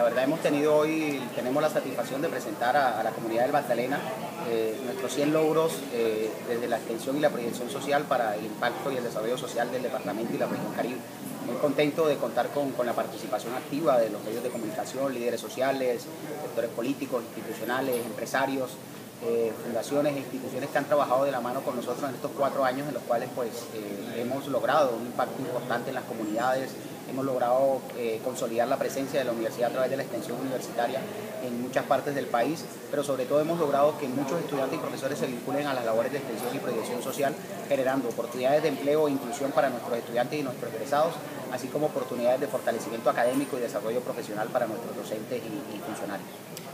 la verdad hemos tenido hoy, tenemos la satisfacción de presentar a, la comunidad del Magdalena eh, nuestros 100 logros eh, desde la extensión y la proyección social para el impacto y el desarrollo social del departamento y la región Caribe. Muy contento de contar con, con la participación activa de los medios de comunicación, líderes sociales, sectores políticos, institucionales, empresarios, eh, fundaciones e instituciones que han trabajado de la mano con nosotros en estos cuatro años en los cuales pues eh, hemos logrado un impacto importante en las comunidades, hemos logrado eh, consolidar la presencia de la universidad a través de la extensión universitaria en muchas partes del país, pero sobre todo hemos logrado que muchos estudiantes y profesores se vinculen a las labores de extensión y proyección social, generando oportunidades de empleo e inclusión para nuestros estudiantes y nuestros egresados, así como oportunidades de fortalecimiento académico y desarrollo profesional para nuestros docentes y funcionarios.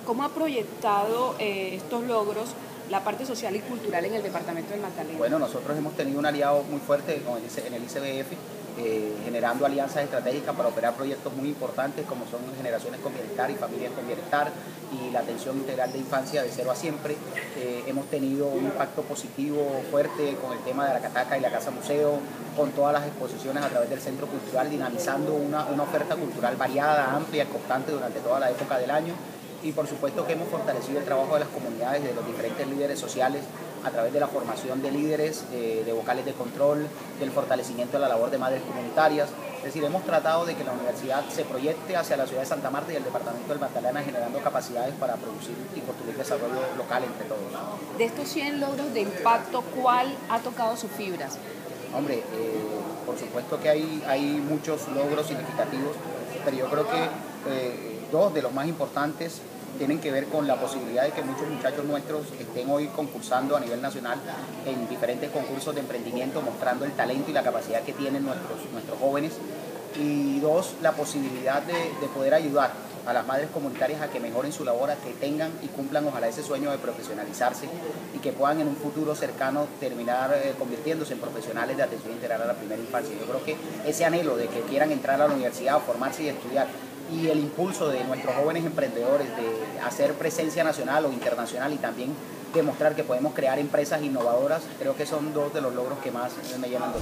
¿Cómo ha proyectado eh, estos logros la parte social y cultural en el departamento del Magdalena? Bueno, nosotros hemos tenido un aliado muy fuerte en el ICBF, eh, generando alianzas estratégicas para operar proyectos muy importantes como son generaciones con bienestar y familias con bienestar y la atención integral de infancia de cero a siempre. Eh, hemos tenido un impacto positivo fuerte con el tema de la Cataca y la Casa Museo, con todas las exposiciones a través del Centro Cultural, dinamizando una, una oferta cultural variada, amplia, constante durante toda la época del año y por supuesto que hemos fortalecido el trabajo de las comunidades, de los diferentes líderes sociales a través de la formación de líderes, eh, de vocales de control, del fortalecimiento de la labor de madres comunitarias. Es decir, hemos tratado de que la universidad se proyecte hacia la ciudad de Santa Marta y el departamento del Magdalena generando capacidades para producir y construir desarrollo local entre todos. De estos 100 logros de impacto, ¿cuál ha tocado sus fibras? Hombre, eh, por supuesto que hay, hay muchos logros significativos, pero yo creo que eh, dos de los más importantes tienen que ver con la posibilidad de que muchos muchachos nuestros estén hoy concursando a nivel nacional en diferentes concursos de emprendimiento, mostrando el talento y la capacidad que tienen nuestros, nuestros jóvenes. Y dos, la posibilidad de, poder ayudar a las madres comunitarias a que mejoren su labor, a que tengan y cumplan ojalá ese sueño de profesionalizarse y que puedan en un futuro cercano terminar eh, convirtiéndose en profesionales de atención integral a la primera infancia. Yo creo que ese anhelo de que quieran entrar a la universidad, formarse y estudiar y el impulso de nuestros jóvenes emprendedores de hacer presencia nacional o internacional y también demostrar que podemos crear empresas innovadoras, creo que son dos de los logros que más me llenan de